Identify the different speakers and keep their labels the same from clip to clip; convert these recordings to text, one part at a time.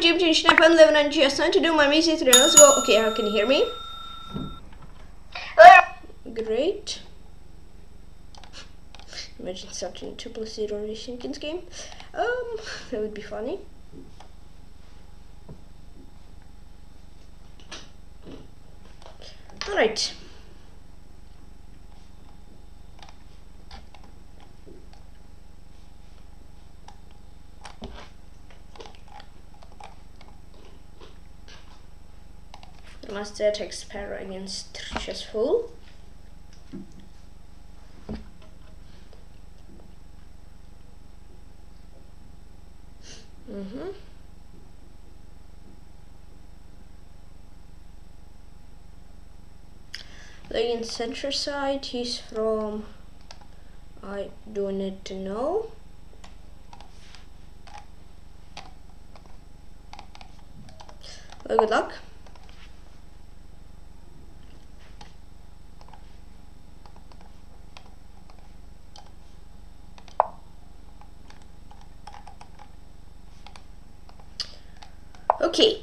Speaker 1: I'm Jim Jim Schnapp, I'm living on GS time to do my music today. Let's go. Okay, how can you hear me? Great. Imagine starting a 2 plus 0 Racing Kings game. Um, that would be funny. Alright. Master attacks para against Chessful. Mm-hmm. Playing center side, he's from I do need to know. Well, good luck. Okay.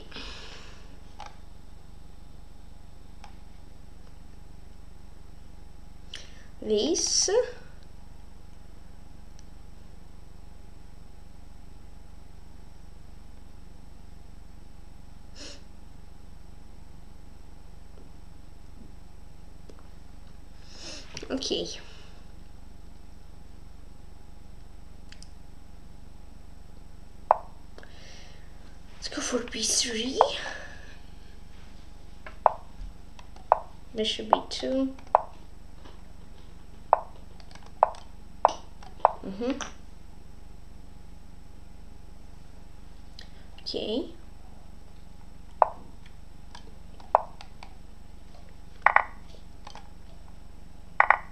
Speaker 1: This. Okay. B3. There should be two. Mm-hmm. Okay.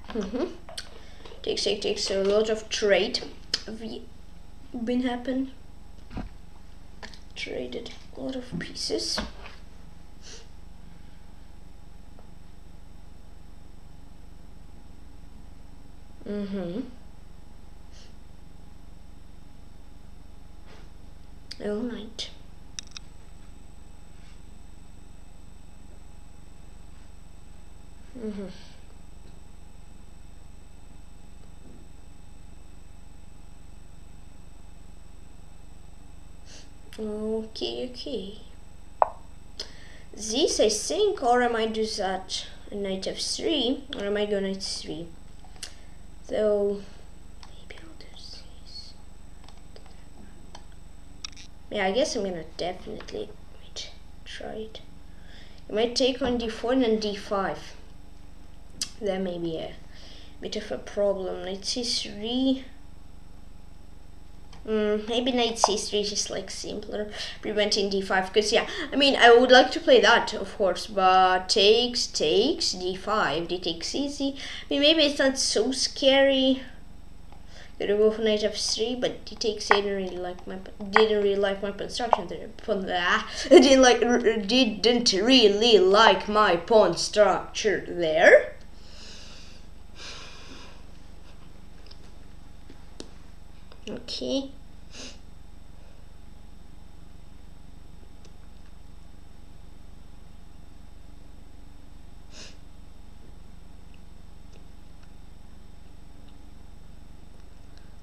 Speaker 1: Mm-hmm. Takes, takes, takes a lot of trade. Been happen lot of pieces. Mm-hmm. All right. Mm-hmm. Okay, okay. This I think, or am I do that knight f3, or am I go knight 3. So, maybe I'll do this. Yeah, I guess I'm gonna definitely wait, try it. You might take on d4 and then d5. That may be a bit of a problem. Knight c3. Mm, maybe knight c3 is just like simpler, preventing d5. Because yeah, I mean I would like to play that of course, but takes takes d5, d takes easy. I mean maybe it's not so scary. Gonna go for knight f3, but d takes didn't really like my didn't really like my construction there. Didn't like didn't really like my pawn structure there. Okay.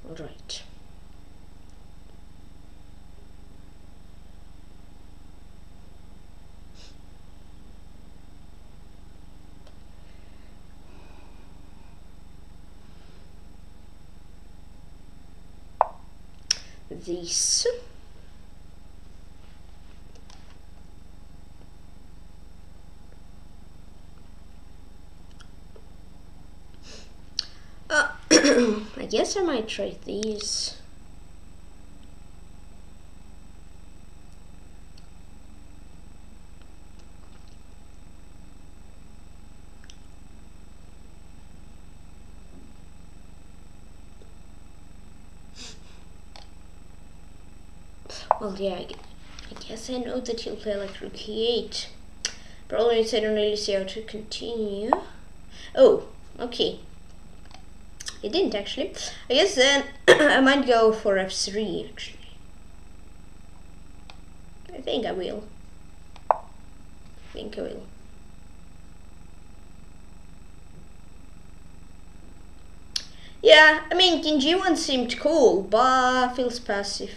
Speaker 1: All right. This uh, I guess I might try these Well, yeah, I, guess I know that he'll play like rook e8. Probably I don't really see how to continue. Oh, okay. It didn't actually. I guess then I might go for f3 actually. I think I will. I think I will. Yeah, I mean, King G1 seemed cool, but feels passive.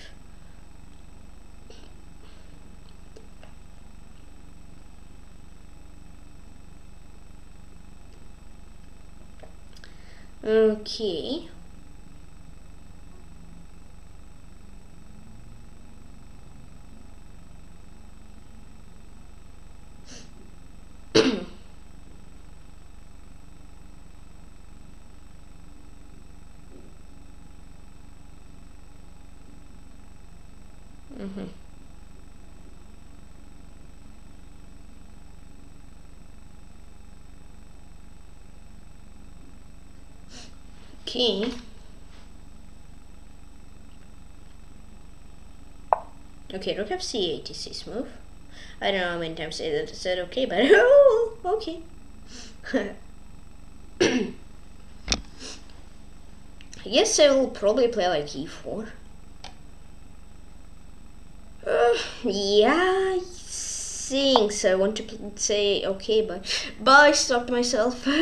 Speaker 1: Okay. mm-hmm. Okay. Okay, rook f8 is his move. I don't know how many times I said, said okay, but oh, okay. I guess I will probably play like e4. Uh, yeah, I think so. I want to say okay, but, but I stopped myself.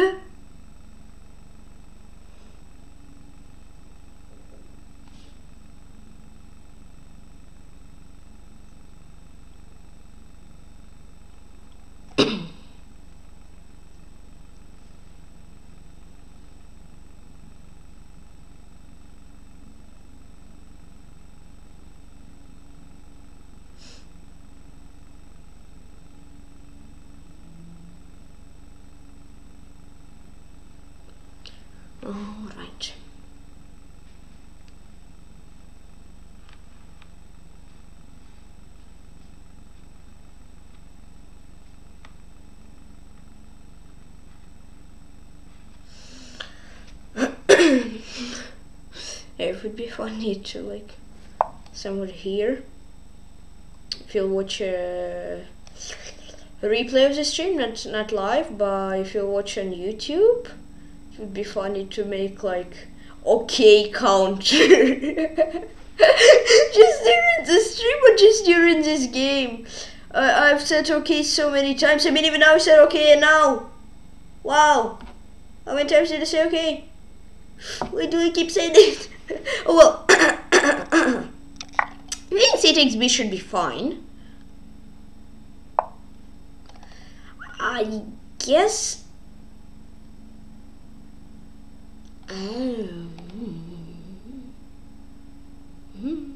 Speaker 1: All right. It would be funny to like somewhere here if you'll watch a replay of the stream not not live but if you watch on youtube it would be funny to make like okay counter. just during the stream or just during this game. Uh, I've said okay so many times. I mean, even now I said okay and now. Wow. How many times did I say okay? Why do I keep saying it? well. Think c takes b should be fine. I guess Oh. Hmm.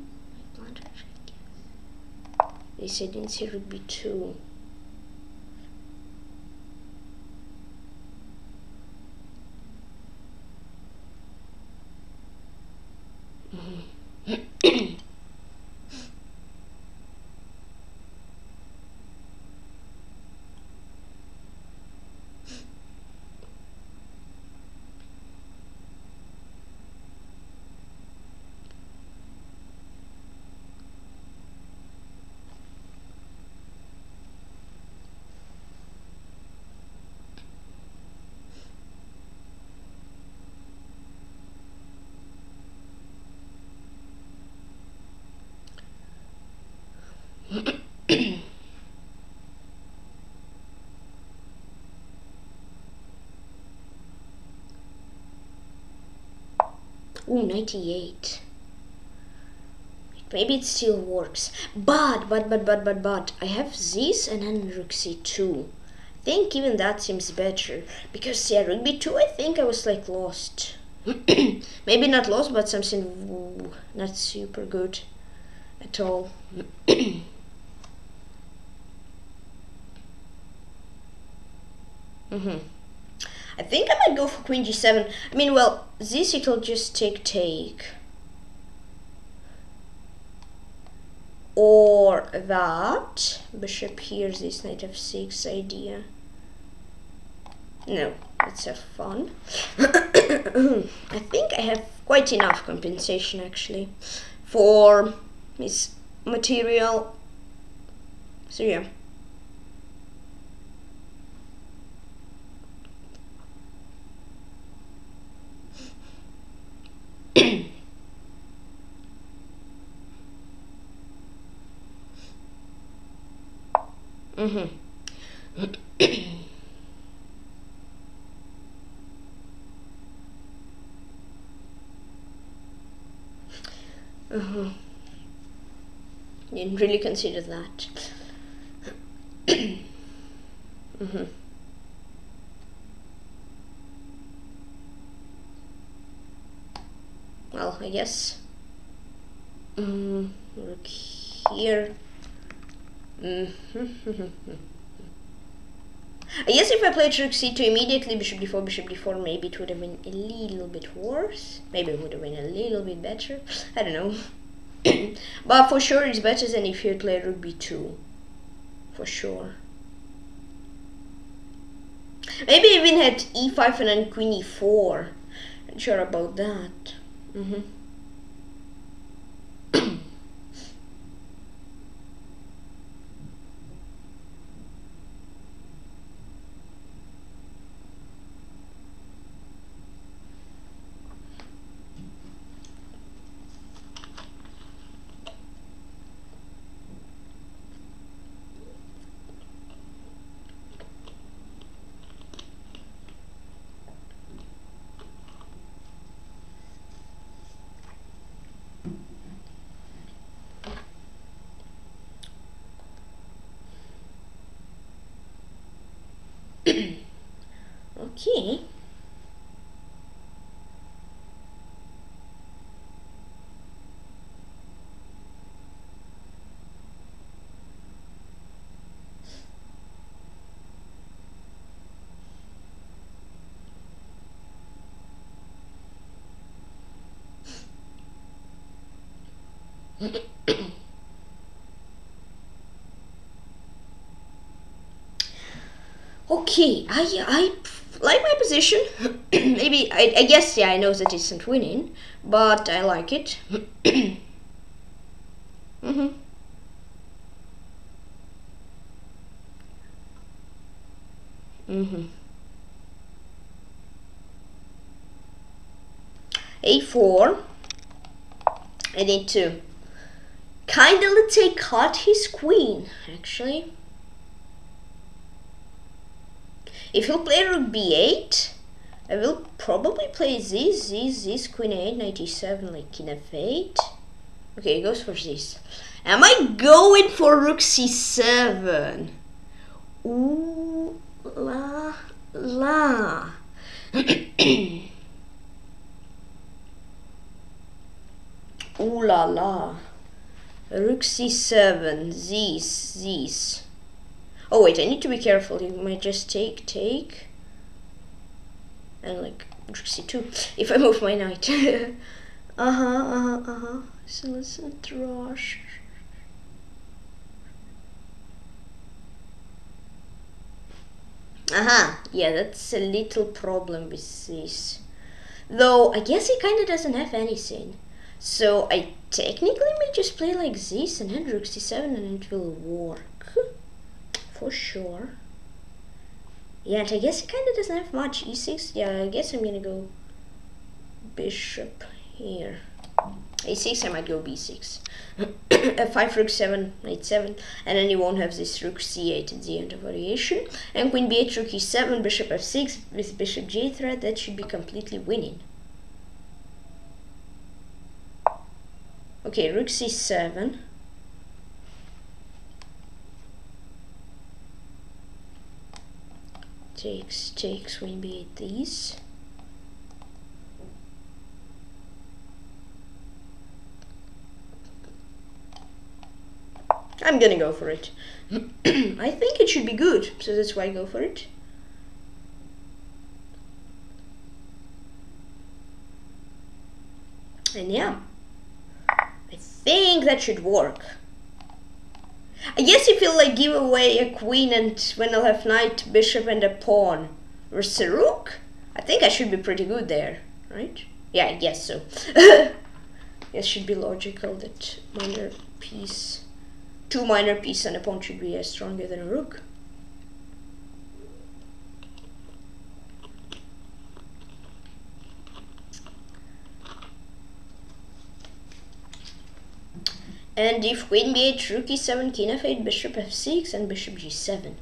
Speaker 1: They said in here would be two. Mm-hmm. Ooh, 98. Maybe it still works. But, but, but, but, but, but, I have this and then rook c2. I think even that seems better. Because, yeah, rook b2, I think I was, like, lost. Maybe not lost, but something ooh, not super good at all. mm-hmm. I think I might go for queen g7. I mean, well, this it'll just take take. Or that. Bishop here, this knight f6 idea. No, let's have fun. I think I have quite enough compensation actually for this material. So yeah. Mm-hmm. uh-huh. Didn't really consider that. mm-hmm. Well, I guess. Um, look here. Mm-hmm. I guess if I played rook c2 immediately, bishop d4, bishop d4, maybe it would have been a little bit worse. Maybe it would have been a little bit better. I don't know. but for sure it's better than if you played rook b2. For sure. Maybe even had e5 and then queen e4. Not sure about that. Mm -hmm. okay Okay, I I like my position. Maybe I, I guess yeah I know that isn't winning, but I like it. mhm. Mhm. A4. I need to kind of let's say cut his queen actually. If he'll play rook b8, I will probably play this, this, this, queen a8, 97, like king f8. Okay, goes for this. Am I going for rook c7? Ooh la la. Ooh la la. Rook c7, this, this. Oh wait, I need to be careful. You might just take, take, and like c2 if I move my knight. uh huh, uh huh, uh huh. So let's. Uh huh. Yeah, that's a little problem with this. Though I guess he kind of doesn't have anything. So I technically may just play like this and then rook c7 and it will work for sure. Yeah, and I guess it kind of doesn't have much. e6, yeah, I guess I'm gonna go bishop here. a6, I might go b6. f5, rook 7, knight 7, and then you won't have this rook c8 at the end of variation. And queen b8, rook e7, bishop f6 with bishop j threat, that should be completely winning. Okay, rook c7. Takes takes will be these. I'm gonna go for it. I think it should be good so that's why I go for it. And yeah I think that should work I guess if you like give away a queen and when I'll have knight, bishop and a pawn versus a rook, I think I should be pretty good there, right? Yeah, I guess so. it should be logical that minor piece, two minor piece and a pawn should be as stronger than a rook. And if queen b8, rook e7, king f8, bishop f6, and bishop g7.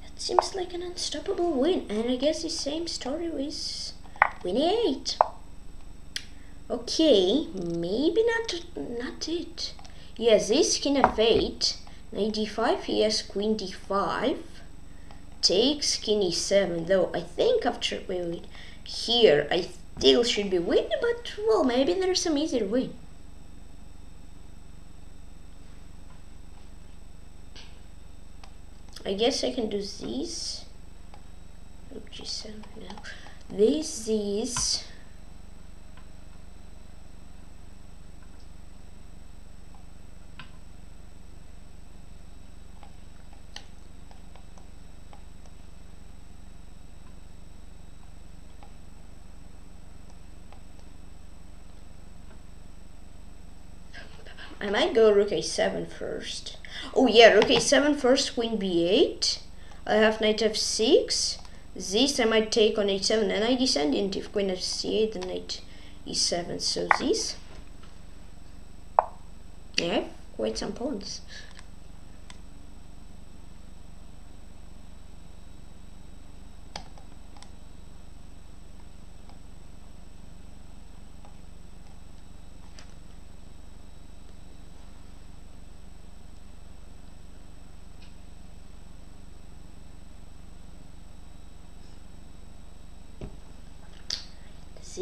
Speaker 1: That seems like an unstoppable win. And I guess the same story with queen e8. Okay, maybe not not it. Yes, this king f8, knight d5, yes, queen d5, takes king e7, though I think after, wait, wait, here I still should be winning, but well, maybe there's some easier win. I guess I can do these. Oh, G7. These, these. I might go rook a7 first. Oh yeah, rook a7 first, queen b8. I have knight f6. This I might take on h7 and I descend into queen f8 then knight e7. So this. Yeah, quite some pawns.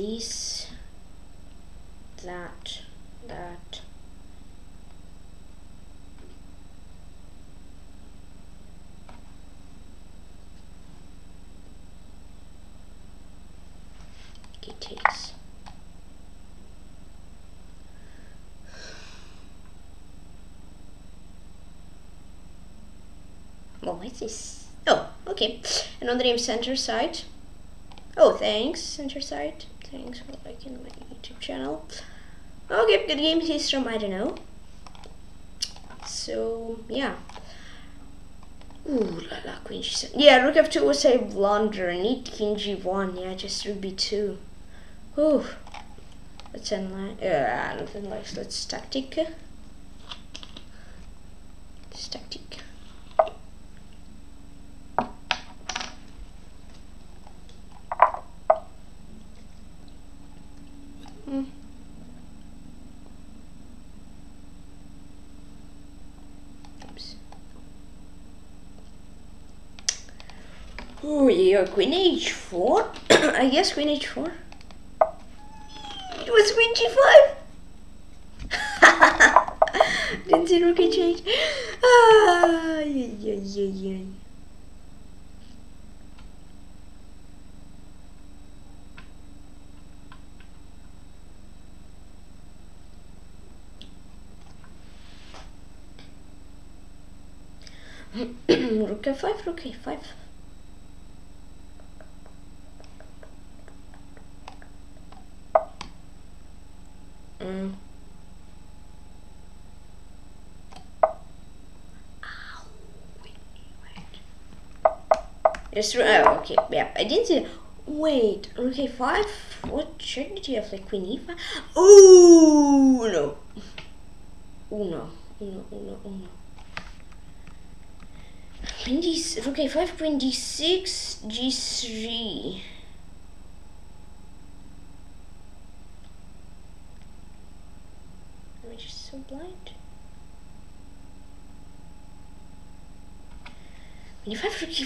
Speaker 1: This, that, that. It takes. Oh, well, what's this? Oh, okay. And on the name center side. Oh, thanks, center side. Thanks for liking my YouTube channel. Okay, good game he's from I don't know. So yeah. Ooh la la queen g7. Yeah, rook f2 was a blunder. Need king g1. Yeah, just rook b2. Ooh. Let's end Yeah, uh, nothing like let's tactic. Let's tactic. Yeah, queen h4? I guess queen h4. It was queen g5! Didn't see rook h8. Ah, yeah, yeah, yeah, yeah. rook f5, rook a5. Mm. Yes, oh, okay, yeah, I didn't see. Wait, okay, five. What check did you have? Like queen e5? Oh no! Oh no! Oh no! Oh no! Oh no! Queen d. Okay, five. Queen d6, g3. Am I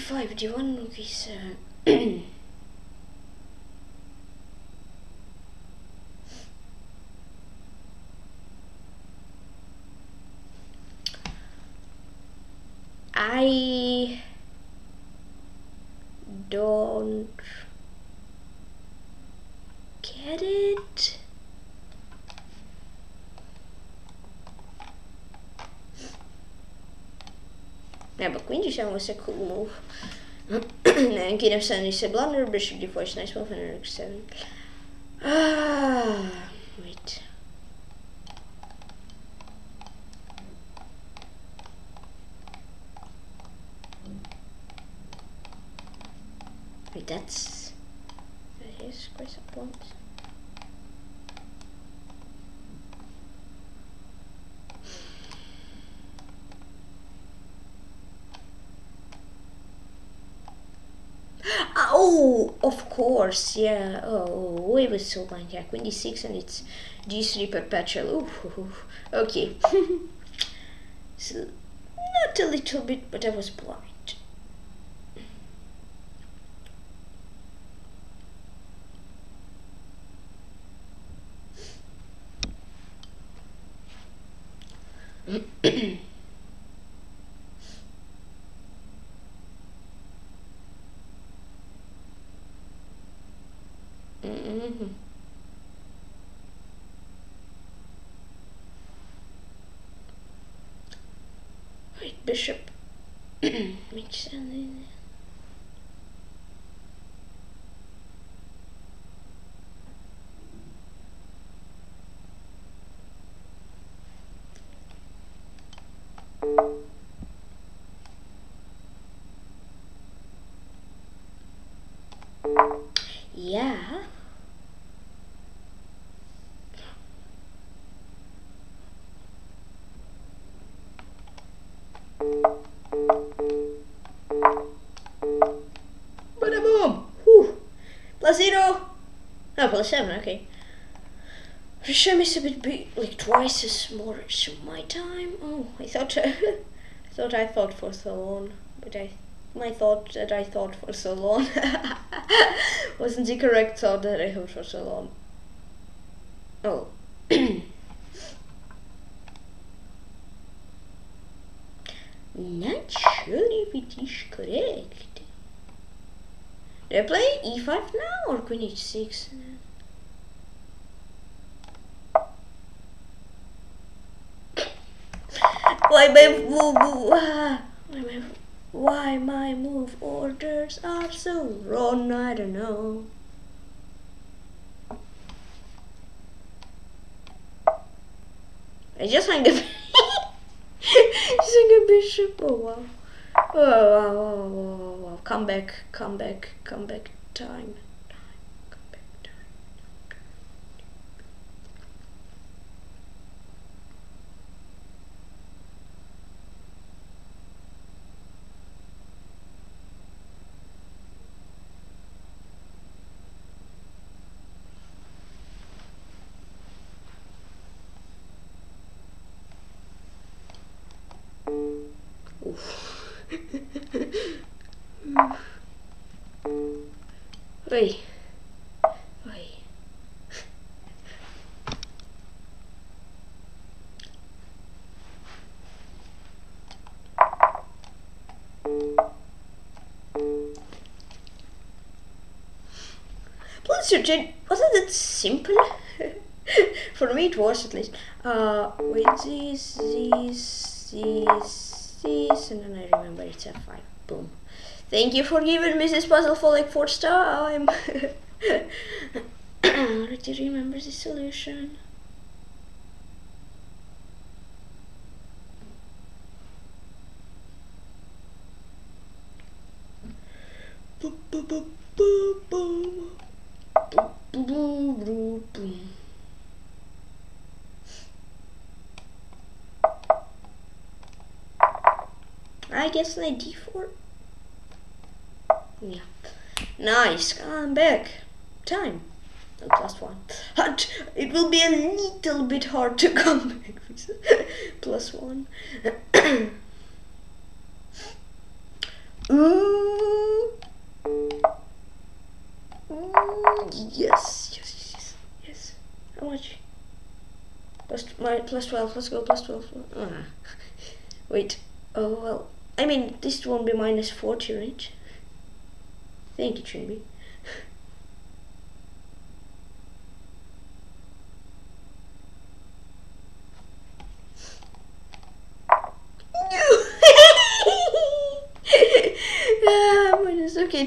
Speaker 1: 5 do you want to be But g7 was a cool move. and king f7 is a blunder, bishop d4 is nice move, and rook 7. Ah, wait. Wait, that's... That is quite some points. of course, yeah. Oh, oh it was so blind. Yeah, d6 and it's g3 perpetual. Ooh, okay. so, not a little bit, but I was blind. Mm-hmm. Right, bishop. Makes sense. Yeah. Bada boom! Whew. Plus zero! No, oh, plus seven, okay. Risham is a bit big, like twice as more as my time. Oh, I thought, I thought I thought for so long, but I, my thought that I thought for so long wasn't the correct thought that I thought for so long. Oh. Not sure if it is correct. Did I play e5 now or queen h6? Why my, why my move orders are so wrong? I don't know. I just hung a, just hung a bishop. Oh wow. Oh wow, wow, wow, wow, wow. Come back, come back, come back. Time. Come back, time. Oi. Oi. Plus your gen wasn't it simple? For me it was at least. Uh wait this, this, this, this and then I remember it's F5. Boom. Thank you for giving me this puzzle for like fourth time. Already remember the solution. Boop, boop, boop, boop. Boop, I guess knight d4. Yeah. Nice. Come back. Time. Plus one. But it will be a little bit hard to come back plus one. Ooh. Yes, yes, yes, yes. How much? Plus, my, plus 12. Let's go plus 12. Ah. Wait. Oh, well. I mean, this won't be minus 40, right? Thank you, ah,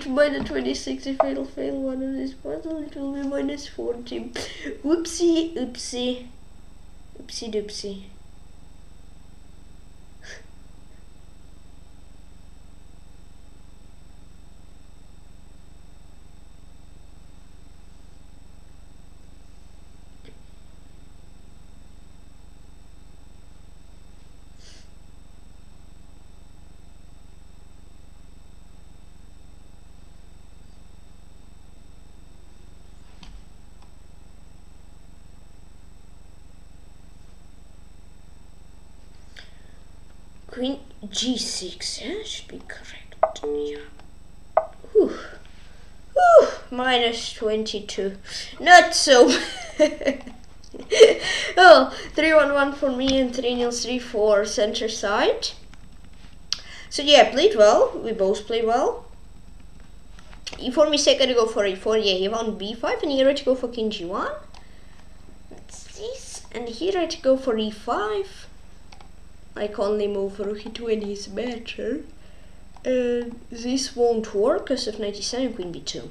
Speaker 1: to minus 26 if I'll fail one of these puzzles it will be minus 40. Whoopsie, oopsie, oopsie doopsie. Queen g6, yeah, should be correct, yeah. Whew. Whew. Minus 22. Not so. oh, 3 1 1 for me and 3 0 3 for center side. So yeah, played well. We both played well. E4 mistake, to go for E4. Yeah, he won B5 and here I to go for King G1. That's this. And here I to go for E5. I can only move rook E2 and he's better. And this won't work because of 97 Queen B2.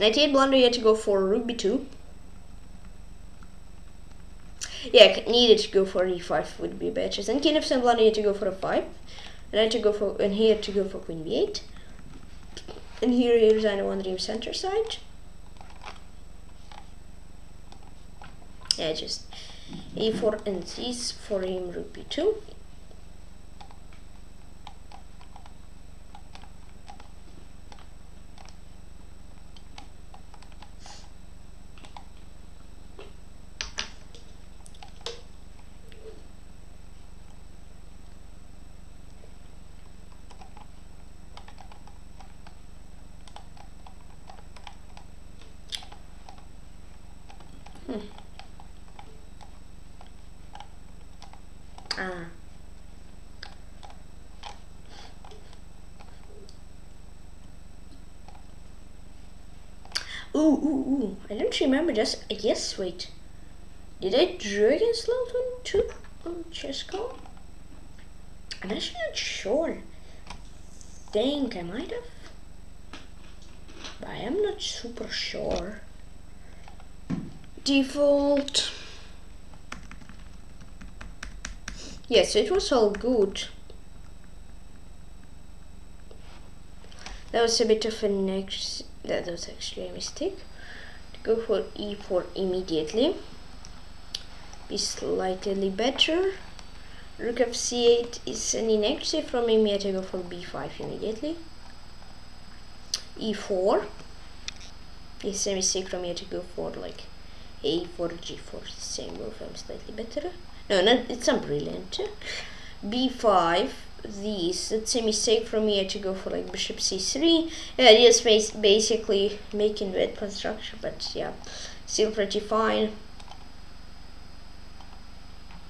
Speaker 1: 98 blunder, had to go for rook B2. Yeah, needed to go for e5 would be better. Then king f7 blunder, you had to go for a 5. And I to go for, and here to go for queen b8. And here, here's I one dream center side. Yeah, just a4 and this for him rook b2. Ah. Ooh, ooh, ooh. I don't remember just. Yes, wait. Did I draw against London too on Chess.com? I'm actually not sure. Think I might have. But I am not super sure. Default. Yes, it was all good. That was a bit of an next. That was actually a mistake. Go for e4 immediately. Be slightly better. Rook of c8 is an inaccuracy from him. Yet go for b5 immediately. e4. It's a mistake from here to go for like a4, g4. Same move. I'm slightly better. No, not, it's not brilliant. b5, these. It's a mistake from me to go for like bishop c3. Yeah, is basically making red pawn structure, but yeah, still pretty fine.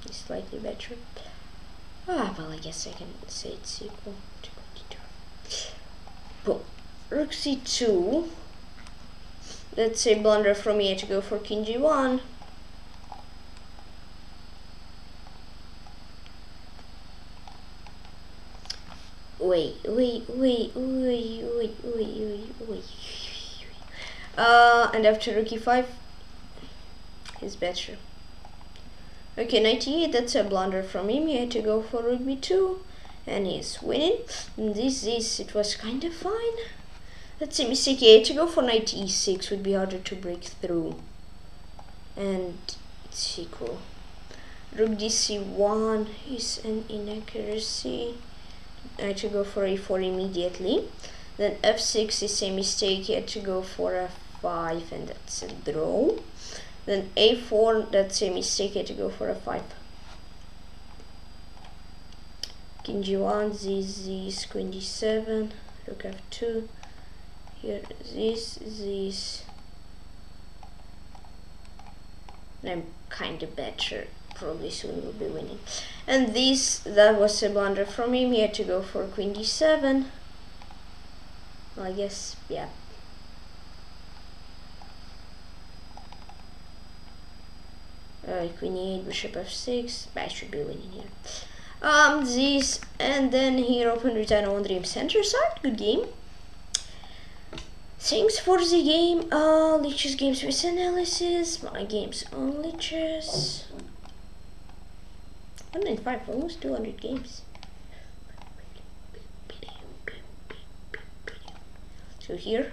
Speaker 1: It's slightly better. Ah, well, I guess I can say it's equal to 22. Boom. Rook c2. Let's say blunder from me to go for king g1. Wait, wait, wait, wait, wait, wait, wait, Uh, and after rook e5 is better. Okay, 98, that's a blunder from him. He had to go for rook b2, and he's winning. And this, this, it was kind of fine. Let's see, mistake. He had to go for knight e6, would be harder to break through. And it's equal. Rook dc1 is an inaccuracy. I to go for a4 immediately. Then f6 is a mistake, he had to go for f5 and that's a draw. Then a4, that's a mistake, he had to go for f5. King g1, this, this, queen d7, rook f2, here this, this. I'm kind of better probably soon will be winning. And this, that was a blunder from him. He had to go for queen d7. I guess, yeah. Uh, queen e8, bishop f6. I should be winning here. Um, this, and then here open return on dream center side. Good game. Thanks for the game. Uh, Lichess Games with Analysis. My games on Lichess. 195, almost 200 games. So here,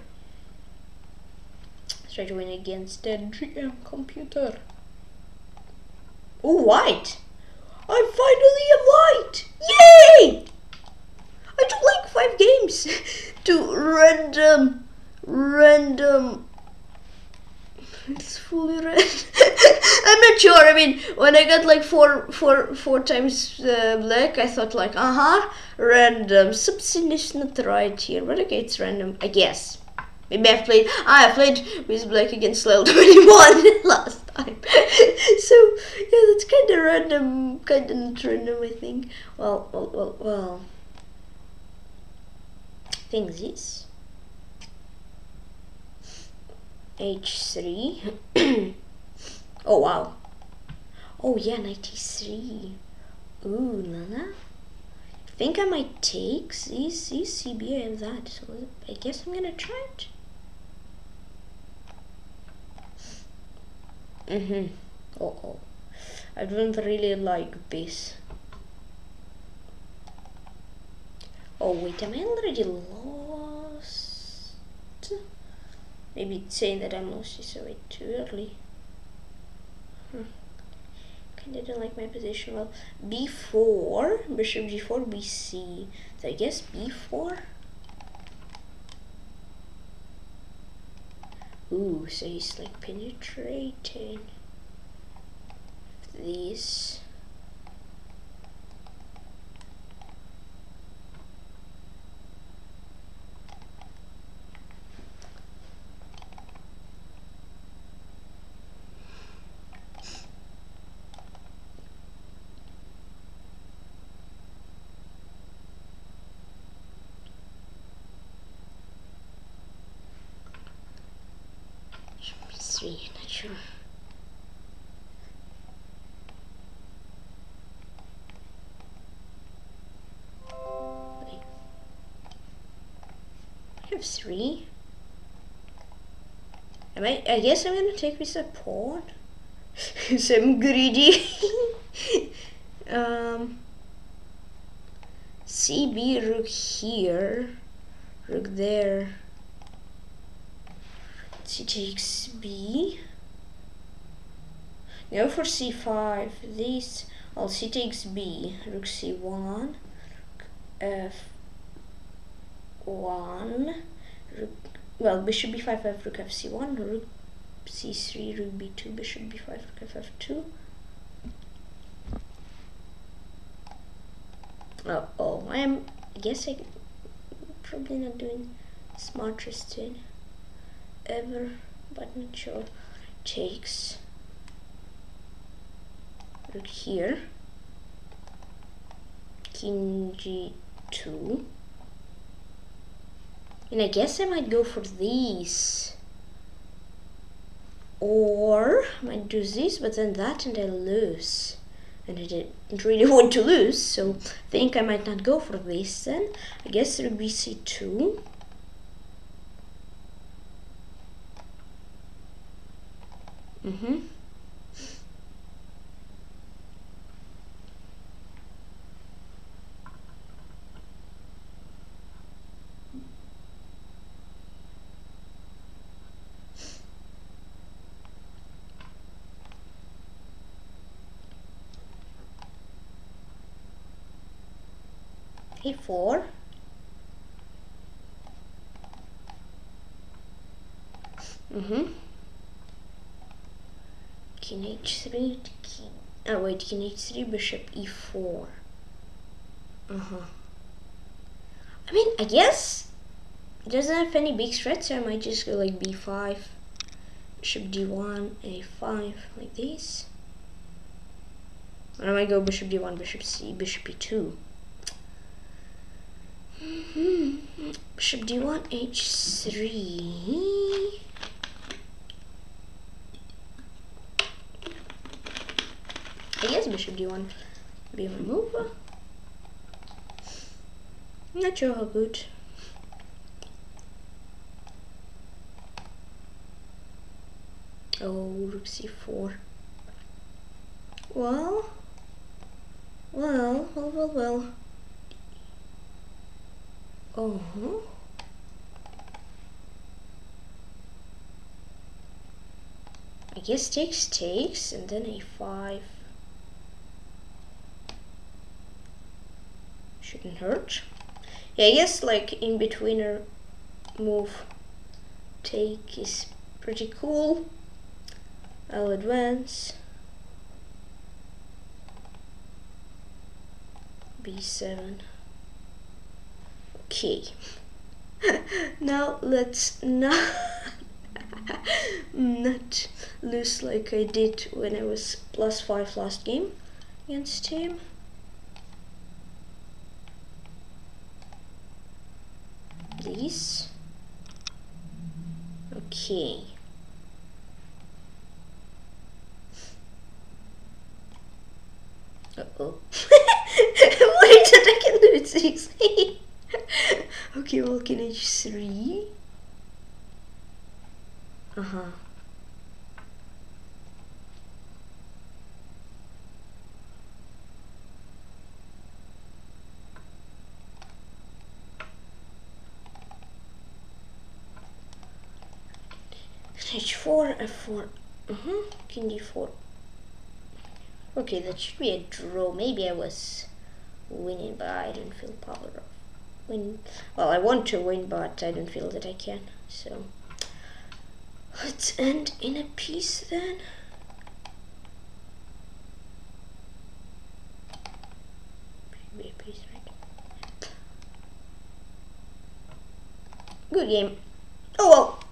Speaker 1: to win against the GM computer. Oh, white! I finally am white! Yay! I took like five games to random, random It's fully red. I'm not sure. I mean, when I got like four, four, four times uh, black, I thought like, uh huh, random. Something is not right here, but okay, it's random. I guess. Maybe I've played. Ah, I played with black against level 21 last time. so yeah, that's kind of random. Kind of not random, I think. Well, well, well, well. I think this. H3. oh wow. Oh yeah, 93. Ooh, Lana. I think I might take this CB and that. So I guess I'm gonna try it. Mm-hmm. Oh, oh. I don't really like this. Oh wait, am I already? Maybe it's saying that I'm lost is way too early. Hmm. Kinda don't like my position. Well, b4, bishop g4, bc. So I guess b4. Ooh, so he's like penetrating these. three, not sure. Wait. I have three. I might, I guess I'm gonna take a pawn. so I'm greedy. um, CB rook here, rook there c takes b. Now for c5, this, well, c takes b, rook c1, f1, rook, well, bishop b5, f rook f1, rook c3, rook b2, bishop b5, rook f2. Uh, oh, oh, I'm, I guess I probably not doing smartest thing ever but not sure takes. Look here. King g2 and I guess I might go for these. Or I might do this but then that and I lose. And I didn't really want to lose so I think I might not go for this then. I guess it would be c2 Mm-hmm. A4 mm-hmm. King h3 king oh wait king h3 bishop e4 uh-huh. I mean I guess it doesn't have any big threats so I might just go like b5 bishop d1 a5 like this. Or I might go bishop d1 bishop c bishop e2 mm -hmm. bishop d1 h3 I guess bishop d1 be removed. Not sure how good. Oh, rook c4. Well, well, well, well, well. Oh. -huh. I guess takes takes and then a5. shouldn't hurt. Yeah, I guess like in betweener move take is pretty cool. I'll advance. B7. Okay. now let's not not lose like I did when I was plus five last game against him. This. Okay. Uh oh. Wait, I can do it. Okay, well, can h3? Uh huh. h4, f4, uh-huh, king d4. Okay, that should be a draw. Maybe I was winning, but I didn't feel power of win. Well, I want to win, but I don't feel that I can. So let's end in a piece then. Be a piece, right? Good game. Oh well.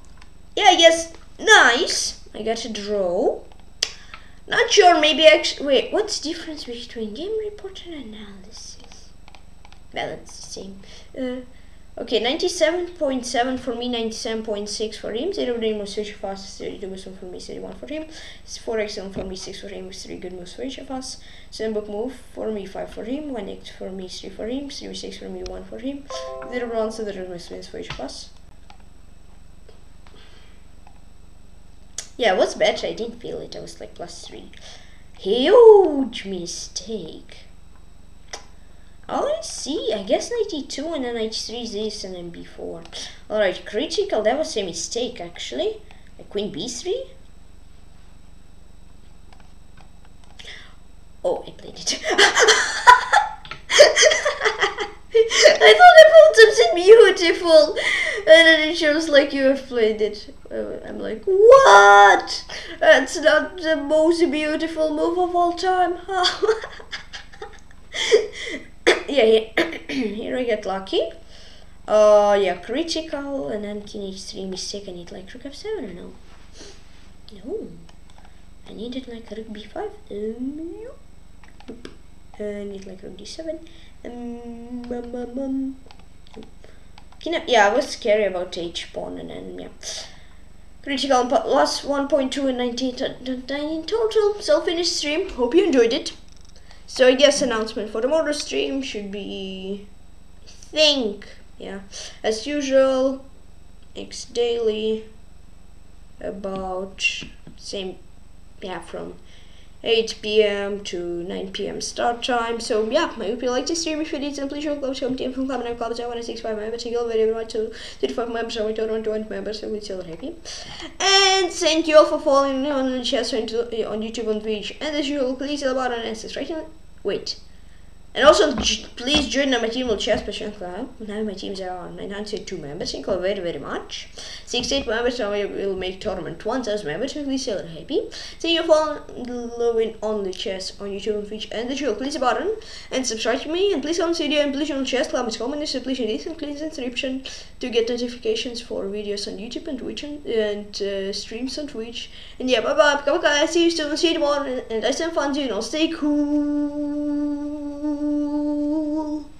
Speaker 1: Yeah, guess nice. I got a draw. Not sure, maybe actually, wait, what's the difference between game report and analysis? It's the same. Uh, okay, 97.7 for me, 97.6 for him, 0 brain moves switch fast, 32 moves for me, 31 for him, 4 excellent for me, 6 for him, 3 good moves for each switch fast, 7 book move for me, 5 for him, 1 X for me, 3 for him, 3 6 for me, 1 for him, 0 bronze, 0 moves for switch fast. Yeah, what's better? I didn't feel it. I was like plus three. Huge mistake. Oh, I see. I guess knight e2 and then h3 is this and then b4. Alright, critical. That was a mistake actually. Like queen b3. Oh, I played it. I thought I pulled something beautiful, and then it shows like you have played it. Uh, I'm like, what? That's not the most beautiful move of all time. yeah, here I get lucky. Uh, yeah, critical, and then king h3 mistake. I need like rook f7 or no? No, I needed like rook b5. Um, I need like rook d7. Um, um, um, um. Yeah, I was scary about h pawn and then yeah. Critical but lost 1.2 and 19 in total. Self finished stream. Hope you enjoyed it. So I guess announcement for tomorrow's stream should be, think, yeah, as usual, X daily about same, yeah, from 8 p.m. to 9 p.m. start time. So yeah, I hope you like this stream. If you did, then please show close home team from Club and Club. I want to 65 members. Thank you all very much. So 35 members. I want to 20 members. So we're still happy. And thank you all for following me on the channel on YouTube and Twitch. And as usual, please the button and subscribe. Wait. And also, please join my team on Chess Passion Club. Now my teams are on 902 members. Thank you very, very much. 68 members, so we will make tournament 1000 members. So please feel happy. Thank you for following on the chess on YouTube and Twitch and the show. Please button and subscribe to me. And please comment video and please on Chess Club. It's comment, so please this and please subscription to get notifications for videos on YouTube and Twitch and, and uh, streams on Twitch. And yeah, bye bye. Bye guys. See you soon. See you tomorrow. And, and I send fun you. And I'll stay cool cool.